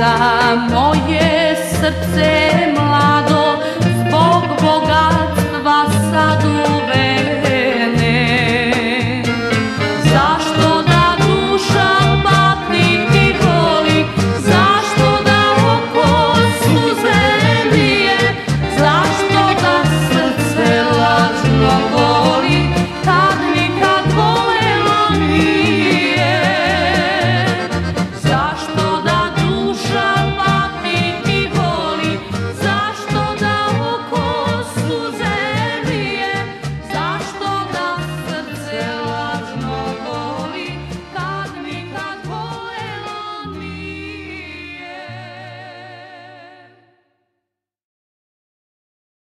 kada moje srce